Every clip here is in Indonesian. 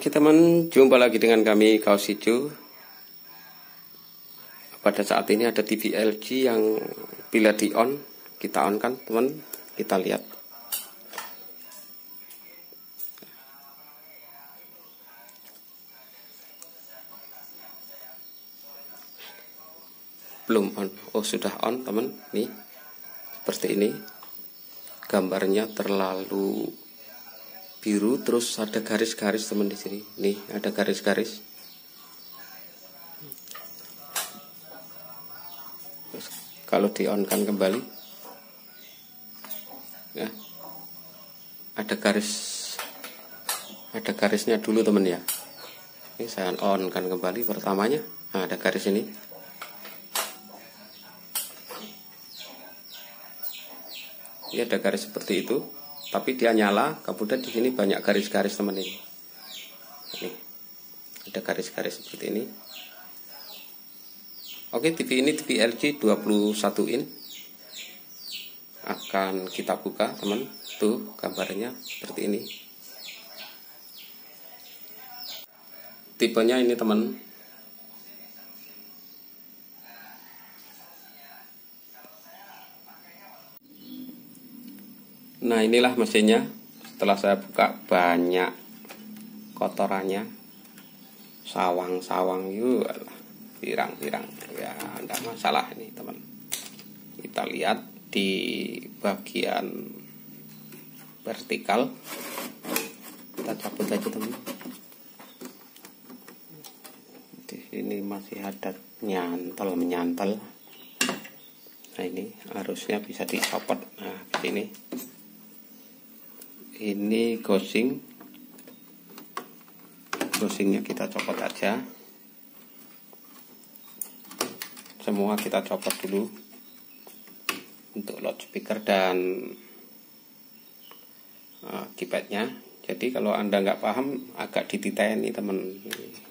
Oke teman, jumpa lagi dengan kami Kaos Hijau. Pada saat ini ada TV LG yang bila di on, kita on kan teman, kita lihat. Belum on, oh sudah on teman, nih seperti ini. Gambarnya terlalu biru terus ada garis-garis teman di sini. Nih ada garis-garis. Kalau di on kan kembali. Ya. Ada garis ada garisnya dulu teman ya. Ini saya on kan kembali pertamanya. Nah, ada garis ini. Ini ada garis seperti itu tapi dia nyala kemudian di sini banyak garis-garis teman ini. Ada garis-garis seperti ini. Oke TV ini TV LG 21 in. Akan kita buka teman. Tuh gambarnya seperti ini. Tipenya ini teman Nah inilah mesinnya. Setelah saya buka banyak kotorannya. Sawang-sawang yuk Pirang-pirang. Ya tidak masalah ini teman. Kita lihat di bagian vertikal. Kita cabut aja teman. Di sini masih ada nyantel menyantel. Nah ini harusnya bisa dicopot Nah ini ini gosing. Gosingnya kita copot aja. Semua kita copot dulu untuk loudspeaker dan uh, keypadnya. Jadi kalau anda nggak paham agak dititeni teman.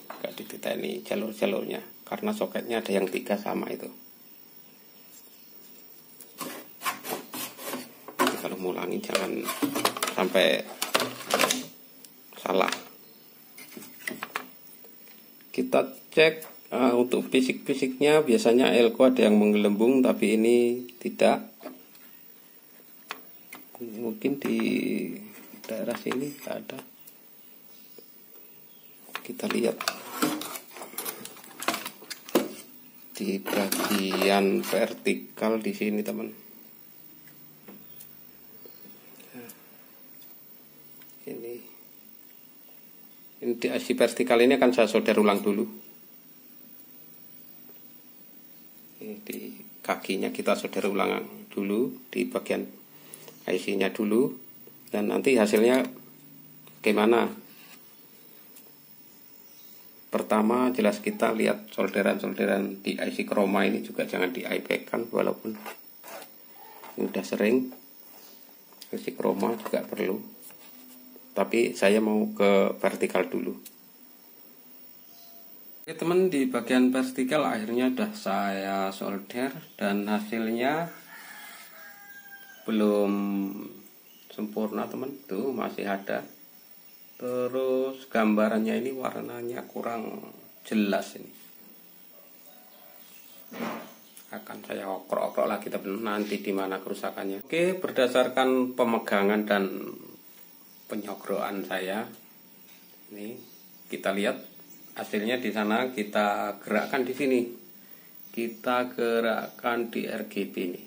Agak dititeni jalur-jalurnya karena soketnya ada yang tiga sama itu. Jadi kalau mulangi jangan sampai salah. Kita cek uh, untuk fisik-fisiknya biasanya elko ada yang menggelembung tapi ini tidak. Mungkin di daerah sini tidak ada. Kita lihat. Di bagian vertikal di sini teman ini IC vertikal ini akan saya solder ulang dulu. Di kakinya kita solder ulang dulu di bagian IC nya dulu. Dan nanti hasilnya gimana pertama jelas kita lihat solderan-solderan di IC chroma ini juga jangan di kan walaupun ini udah sering. IC chroma juga perlu tapi saya mau ke vertikal dulu. Oke teman di bagian vertikal akhirnya sudah saya solder dan hasilnya belum sempurna teman. Tuh masih ada. Terus gambarannya ini warnanya kurang jelas ini. Akan saya okrok-okrok lagi teman. Nanti di mana kerusakannya. Oke berdasarkan pemegangan dan penyogroan saya. Ini kita lihat hasilnya di sana kita gerakkan di sini. Kita gerakkan di RGB ini.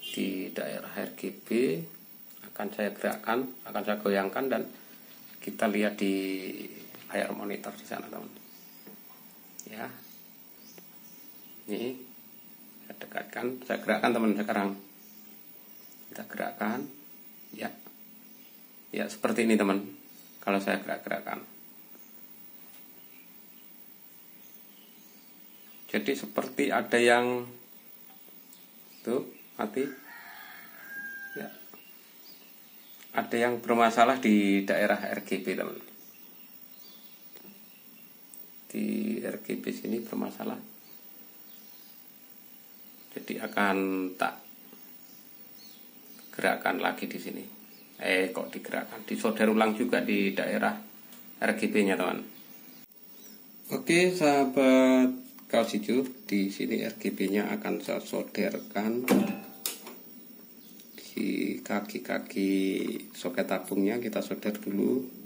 Di daerah RGB akan saya gerakkan akan saya goyangkan dan kita lihat di layar monitor di sana teman. Ya. Ini saya dekatkan saya gerakkan teman sekarang. Kita gerakkan. Ya ya seperti ini teman. Kalau saya gerak-gerakan. Jadi seperti ada yang tuh mati. Ya. Ada yang bermasalah di daerah RGB teman. Di RGB sini bermasalah. Jadi akan tak gerakan lagi di sini eh kok digerakkan? Disolder ulang juga di daerah RGB-nya teman. Oke sahabat kaos hijau di sini RGB-nya akan saya solderkan di kaki-kaki soket tabungnya. Kita solder dulu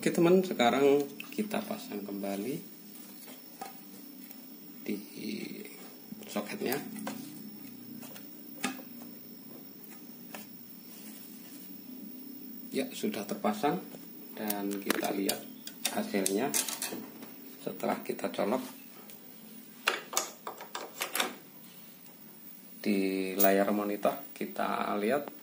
Oke teman, sekarang kita pasang kembali di soketnya. Ya, sudah terpasang dan kita lihat hasilnya setelah kita colok di layar monitor kita lihat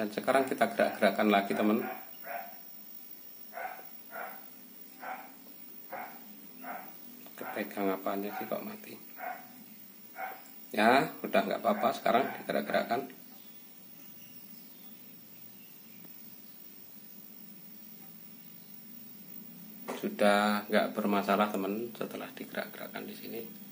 dan sekarang kita gerak-gerakan lagi teman. Kepegang apanya sih kok mati? Ya udah nggak apa-apa sekarang digerak-gerakan. Sudah nggak bermasalah teman setelah digerak-gerakan di sini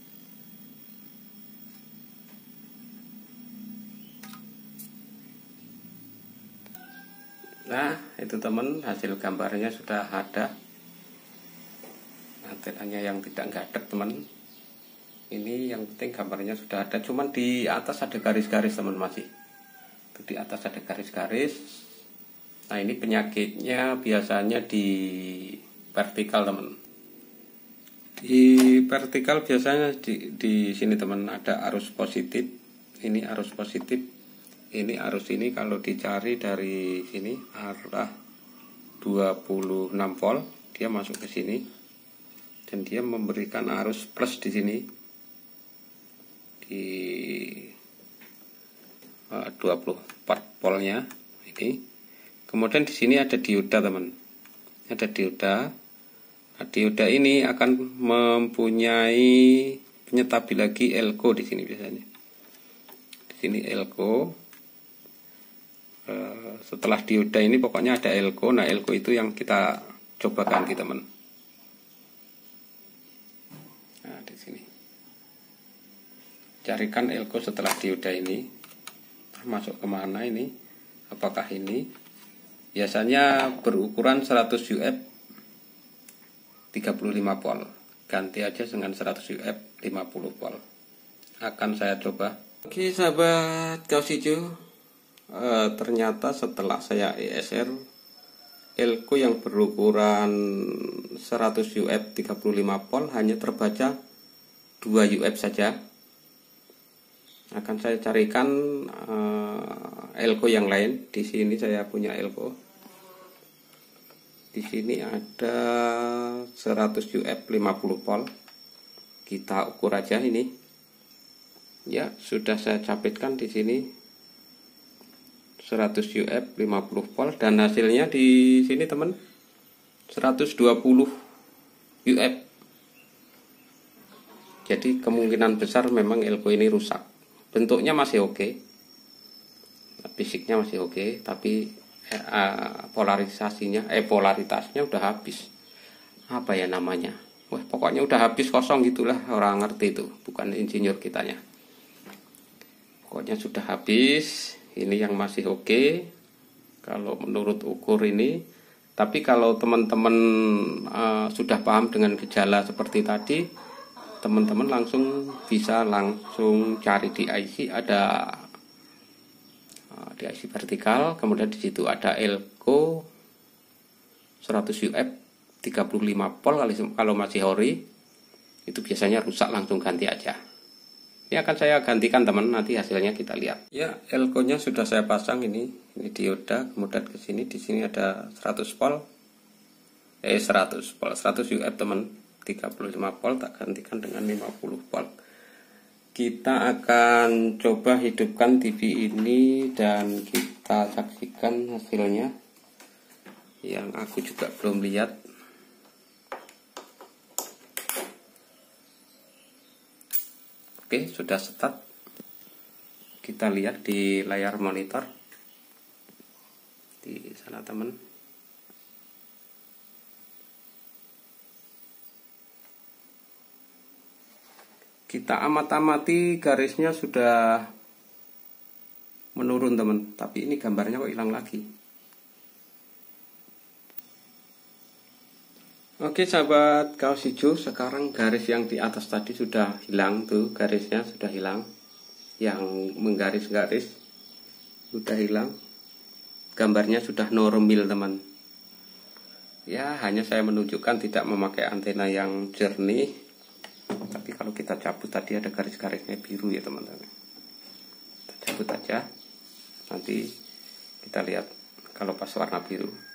Nah, itu teman hasil gambarnya sudah ada. Antenanya yang tidak gadek teman. Ini yang penting gambarnya sudah ada. Cuman di atas ada garis-garis teman masih. Itu di atas ada garis-garis. Nah ini penyakitnya biasanya di vertikal teman. Di vertikal biasanya di, di sini teman ada arus positif. Ini arus positif ini arus ini kalau dicari dari sini arah 26 volt dia masuk ke sini. Dan dia memberikan arus plus di sini. Di 24 eh, voltnya ini. Kemudian di sini ada dioda teman. Ada dioda. Nah, dioda ini akan mempunyai penyetapi lagi elko di sini biasanya. Di sini elko Eh, setelah dioda ini pokoknya ada elko. Nah elko itu yang kita coba ganti teman nah di sini. Carikan elko setelah dioda ini. Masuk ke mana ini? Apakah ini? Biasanya berukuran 100 UF 35 volt ganti aja dengan 100 UF 50 volt akan saya coba. Oke sahabat kaos hijau e, ternyata setelah saya ESR elko yang berukuran 100 UF 35 volt hanya terbaca 2 UF saja. Akan saya carikan uh, elko yang lain. Di sini saya punya elko di sini ada 100 UF 50 volt kita ukur aja ini. Ya sudah saya capitkan di sini 100 UF 50 volt dan hasilnya di sini teman 120 UF jadi kemungkinan besar memang elko ini rusak. Bentuknya masih oke. Okay. fisiknya masih oke okay, tapi eh, polarisasinya eh polaritasnya udah habis. Apa ya namanya? Wah, pokoknya udah habis kosong gitulah orang ngerti itu. Bukan insinyur kitanya. Pokoknya sudah habis ini yang masih oke okay. kalau menurut ukur ini tapi kalau teman-teman uh, sudah paham dengan gejala seperti tadi teman-teman langsung bisa langsung cari di IC ada uh, di IC vertikal kemudian di situ ada elko 100 UF 35 volt kalau masih ori itu biasanya rusak langsung ganti aja ini akan saya gantikan teman, nanti hasilnya kita lihat. Ya, elko-nya sudah saya pasang ini, ini dioda, kemudian ke sini, di sini ada 100 volt. Eh 100 volt, 100 UF teman, 35 volt tak gantikan dengan 50 volt. Kita akan coba hidupkan TV ini dan kita saksikan hasilnya. Yang aku juga belum lihat Oke, sudah start. Kita lihat di layar monitor. Di sana teman. Kita amat-amati garisnya sudah menurun teman, tapi ini gambarnya kok hilang lagi. Oke sahabat kaos hijau sekarang garis yang di atas tadi sudah hilang tuh garisnya sudah hilang. Yang menggaris-garis sudah hilang. Gambarnya sudah normal teman. Ya hanya saya menunjukkan tidak memakai antena yang jernih. Tapi kalau kita cabut tadi ada garis-garisnya biru ya teman-teman. Kita cabut aja. Nanti kita lihat kalau pas warna biru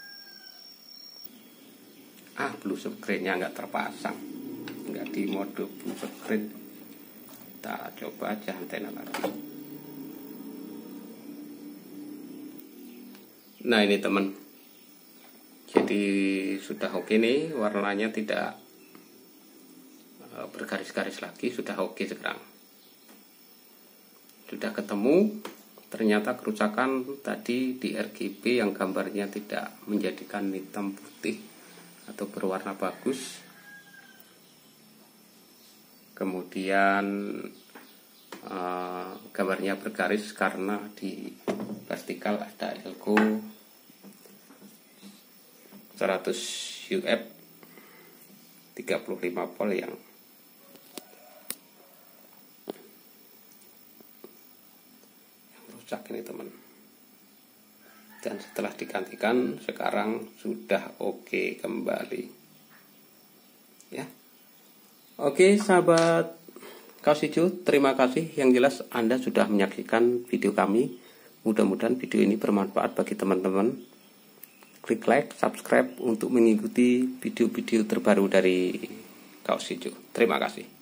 ah blue screennya nggak terpasang. Nggak di mode blue screen. Kita coba aja antena lagi nah ini teman. Jadi sudah oke nih warnanya tidak eh, bergaris-garis lagi sudah oke sekarang. Sudah ketemu ternyata kerusakan tadi di RGB yang gambarnya tidak menjadikan hitam putih atau berwarna bagus. Kemudian uh, gambarnya bergaris karena di vertikal ada elko 100 UF 35 volt yang yang rusak ini teman dan setelah digantikan sekarang sudah oke okay kembali. Ya. Oke sahabat hijau terima kasih. Yang jelas Anda sudah menyaksikan video kami. Mudah-mudahan video ini bermanfaat bagi teman-teman. Klik like subscribe untuk mengikuti video-video terbaru dari kaos hijau terima kasih